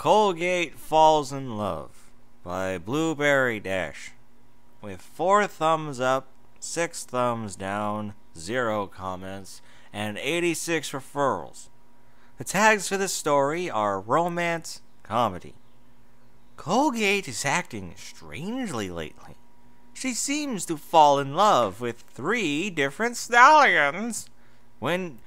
Colgate Falls in Love by Blueberry Dash. With four thumbs up, six thumbs down, zero comments, and 86 referrals. The tags for this story are romance, comedy. Colgate is acting strangely lately. She seems to fall in love with three different stallions. When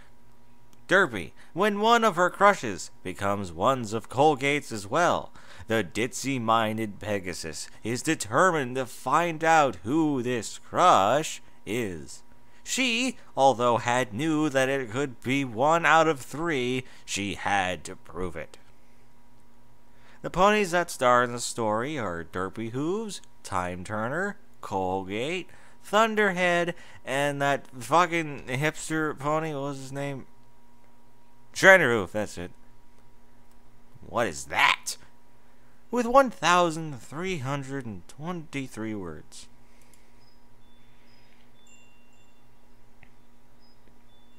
Derpy, when one of her crushes becomes ones of Colgate's as well, the ditzy minded Pegasus is determined to find out who this crush is. She, although had knew that it could be one out of three, she had to prove it. The ponies that star in the story are Derpy Hooves, Time Turner, Colgate, Thunderhead, and that fucking hipster pony, what was his name? Trenderhoof, that's it. What is that? With 1,323 words.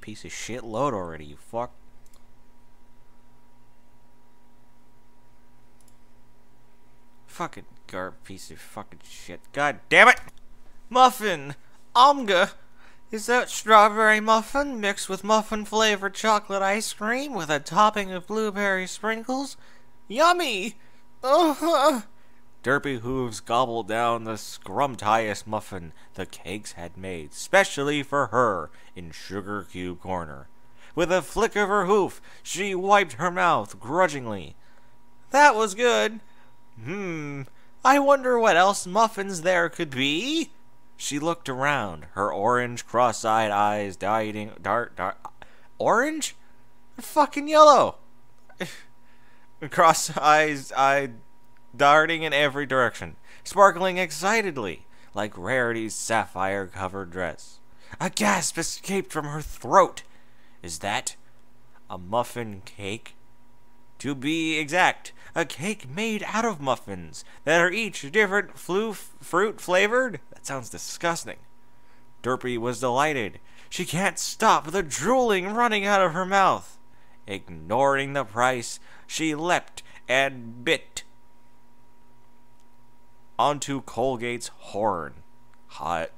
Piece of shit load already, you fuck. Fucking garb piece of fucking shit. God damn it! Muffin! Omga! Is that strawberry muffin mixed with muffin flavored chocolate ice cream with a topping of blueberry sprinkles? Yummy! Uh-huh. Derpy Hooves gobbled down the scrumtious muffin the cakes had made, specially for her, in Sugar Cube Corner. With a flick of her hoof, she wiped her mouth grudgingly. That was good. Hmm, I wonder what else muffins there could be? She looked around, her orange, cross-eyed eyes darting, dart, dart, orange? fucking yellow. Cross-eyes, eyed, darting in every direction, sparkling excitedly, like Rarity's sapphire-covered dress. A gasp escaped from her throat. Is that a muffin cake? To be exact, a cake made out of muffins that are each different fruit flavored? Sounds disgusting. Derpy was delighted. She can't stop the drooling running out of her mouth. Ignoring the price, she leapt and bit onto Colgate's horn. Hot.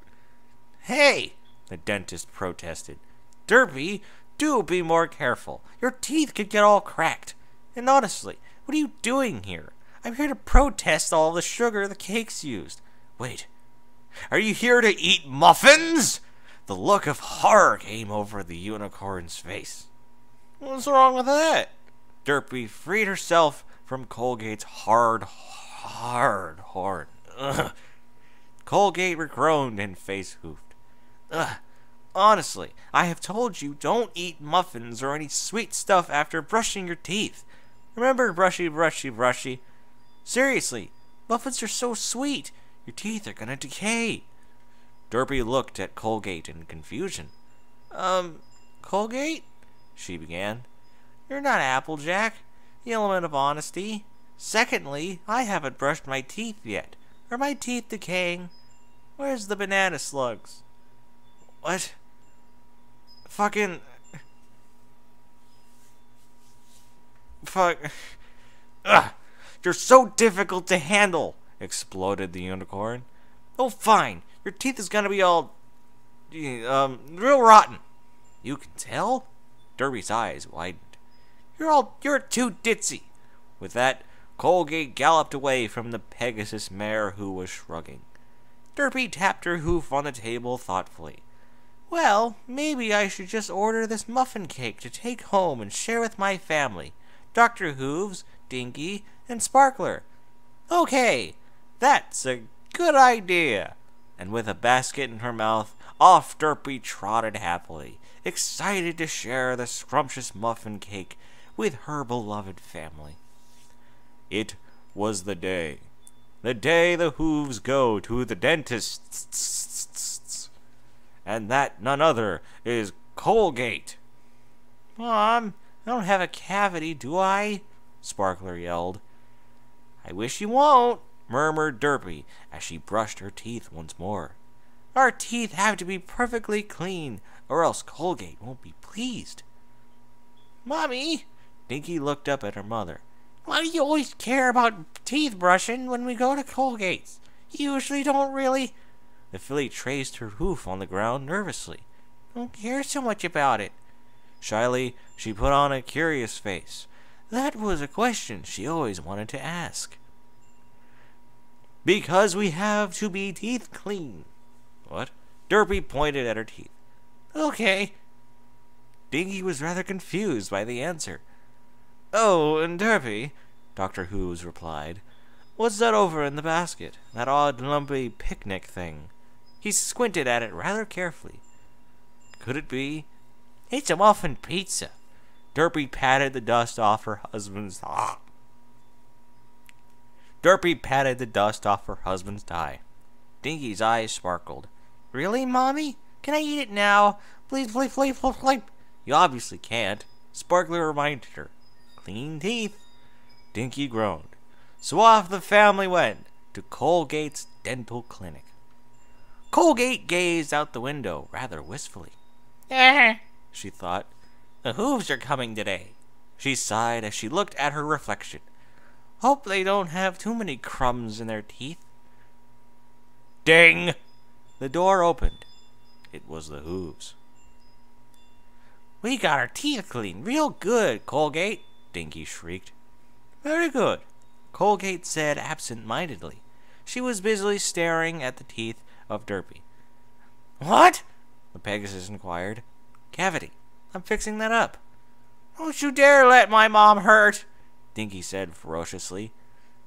Hey! The dentist protested. Derpy, do be more careful. Your teeth could get all cracked. And honestly, what are you doing here? I'm here to protest all the sugar the cakes used. Wait, are you here to eat muffins? The look of horror came over the unicorn's face. What's wrong with that? Derpy freed herself from Colgate's hard, hard horn. Ugh. Colgate groaned and face hoofed. Ugh. Honestly, I have told you don't eat muffins or any sweet stuff after brushing your teeth. Remember, brushy, brushy, brushy. Seriously, muffins are so sweet. Your teeth are gonna decay. Derpy looked at Colgate in confusion. Um, Colgate? She began. You're not Applejack. The element of honesty. Secondly, I haven't brushed my teeth yet. Are my teeth decaying? Where's the banana slugs? What? Fucking... Fuck. Ugh! You're so difficult to handle! Exploded the unicorn. Oh, fine. Your teeth is gonna be all. um, real rotten. You can tell? Derpy's eyes widened. You're all. You're too ditzy. With that, Colgate galloped away from the Pegasus mare who was shrugging. Derpy tapped her hoof on the table thoughtfully. Well, maybe I should just order this muffin cake to take home and share with my family. Dr. Hooves, Dinky, and Sparkler. Okay, that's a good idea. And with a basket in her mouth, off Derpy trotted happily, excited to share the scrumptious muffin cake with her beloved family. It was the day. The day the hooves go to the dentist's. And that none other is Colgate. Mom, I don't have a cavity, do I? Sparkler yelled. I wish you won't, murmured Derpy as she brushed her teeth once more. Our teeth have to be perfectly clean, or else Colgate won't be pleased. Mommy! Dinky looked up at her mother. Why do you always care about teeth brushing when we go to Colgate's? You usually don't really. The filly traced her hoof on the ground nervously. Don't care so much about it. Shyly, she put on a curious face. That was a question she always wanted to ask. Because we have to be teeth clean. What? Derpy pointed at her teeth. Okay. Dinky was rather confused by the answer. Oh, and Derpy, Dr. Hooves replied, what's that over in the basket? That odd, lumpy picnic thing. He squinted at it rather carefully. Could it be? It's a muffin pizza. Derpy patted the dust off her husband's ah. Derpy patted the dust off her husband's tie. Dinky's eyes sparkled. Really, Mommy? Can I eat it now? Please, please, please, please, please. You obviously can't. Sparkler reminded her. Clean teeth. Dinky groaned. So off the family went to Colgate's dental clinic. Colgate gazed out the window rather wistfully. Eh, she thought. The hooves are coming today. She sighed as she looked at her reflection. Hope they don't have too many crumbs in their teeth. Ding! The door opened. It was the hooves. We got our teeth cleaned real good, Colgate, Dinky shrieked. Very good, Colgate said absent-mindedly. She was busily staring at the teeth of Derpy. What? The Pegasus inquired. Cavity. I'm fixing that up. Don't you dare let my mom hurt, Dinky said ferociously.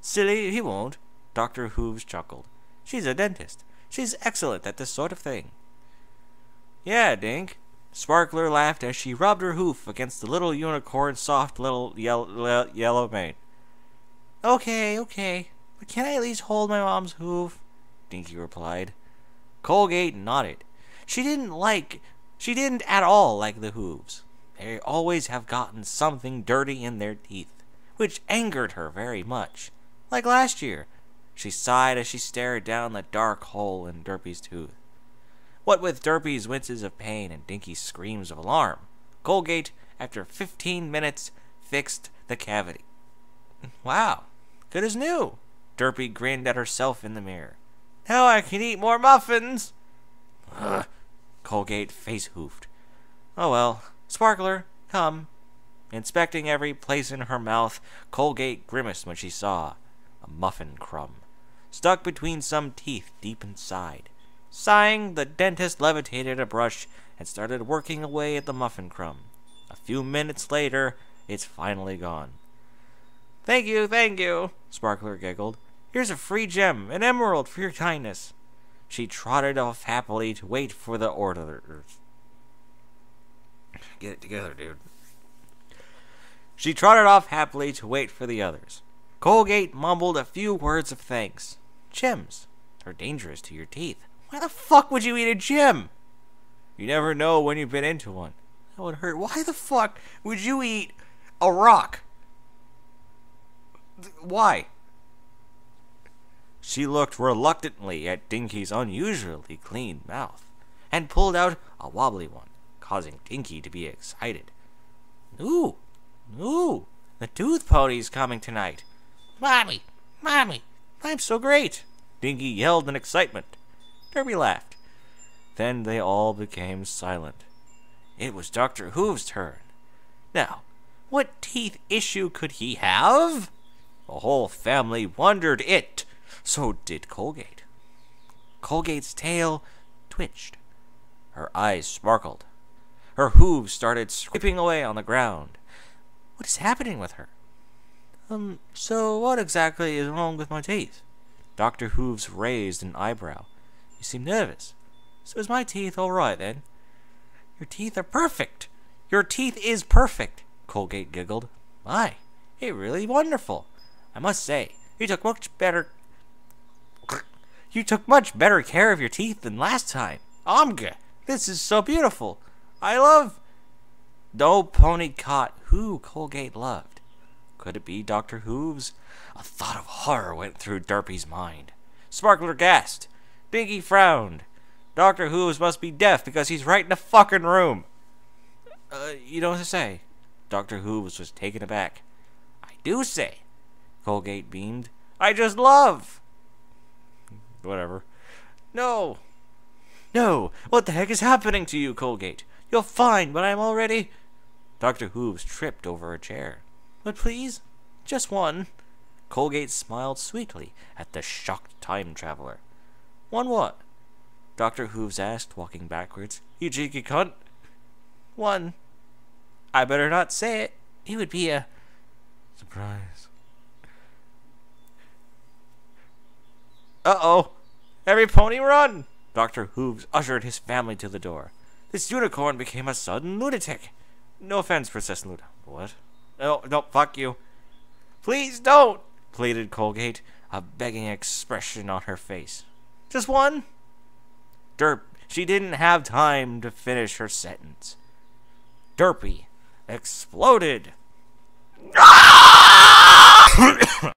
Silly, he won't. Dr. Hooves chuckled. She's a dentist. She's excellent at this sort of thing. Yeah, Dink. Sparkler laughed as she rubbed her hoof against the little unicorn's soft little yellow, yellow mane. Okay, okay. But can I at least hold my mom's hoof? Dinky replied. Colgate nodded. She didn't like, she didn't at all like the hooves. They always have gotten something dirty in their teeth, which angered her very much. Like last year, she sighed as she stared down the dark hole in Derpy's tooth. What with Derpy's winces of pain and Dinky's screams of alarm, Colgate, after fifteen minutes, fixed the cavity. Wow, good as new. Derpy grinned at herself in the mirror. Now I can eat more muffins. Ugh. Colgate face hoofed. Oh well, Sparkler, come. Inspecting every place in her mouth, Colgate grimaced when she saw a muffin crumb stuck between some teeth deep inside. Sighing, the dentist levitated a brush and started working away at the muffin crumb. A few minutes later, it's finally gone. Thank you, thank you, Sparkler giggled. Here's a free gem, an emerald for your kindness. She trotted off happily to wait for the orders. Get it together, dude. She trotted off happily to wait for the others. Colgate mumbled a few words of thanks. Gems are dangerous to your teeth. Why the fuck would you eat a gem? You never know when you've been into one. That would hurt. Why the fuck would you eat a rock? Why? She looked reluctantly at Dinky's unusually clean mouth and pulled out a wobbly one, causing Dinky to be excited. Ooh, ooh, the tooth pony's coming tonight. Mommy, mommy, I'm so great. Dinky yelled in excitement. Derpy laughed. Then they all became silent. It was Dr. Hooves' turn. Now, what teeth issue could he have? The whole family wondered it. So did Colgate. Colgate's tail twitched. Her eyes sparkled. Her hooves started scraping away on the ground. What is happening with her? Um, so what exactly is wrong with my teeth? Dr. Hooves raised an eyebrow. You seem nervous. So is my teeth all right then? Your teeth are perfect. Your teeth is perfect, Colgate giggled. My, it really wonderful. I must say, you took much better you took much better care of your teeth than last time. Omga, this is so beautiful. I love No pony caught who Colgate loved. Could it be Dr. Hooves? A thought of horror went through Derpy's mind. Sparkler gasped. Dinky frowned. Dr. Hooves must be deaf because he's right in the fucking room. Uh, you don't say. Dr. Hooves was taken aback. I do say. Colgate beamed. I just love. Whatever. No. No. What the heck is happening to you, Colgate? You're fine, but I'm already. Dr. Hooves tripped over a chair. But please, just one. Colgate smiled sweetly at the shocked time traveler. One what? Dr. Hooves asked, walking backwards. You cheeky cunt. One. I better not say it. It would be a surprise. Uh oh. Every pony run! Dr. Hooves ushered his family to the door. This unicorn became a sudden lunatic. No offense, Princess Luna. What? No, no, fuck you. Please don't, pleaded Colgate, a begging expression on her face. Just one? Derp, she didn't have time to finish her sentence. Derpy exploded. Ah!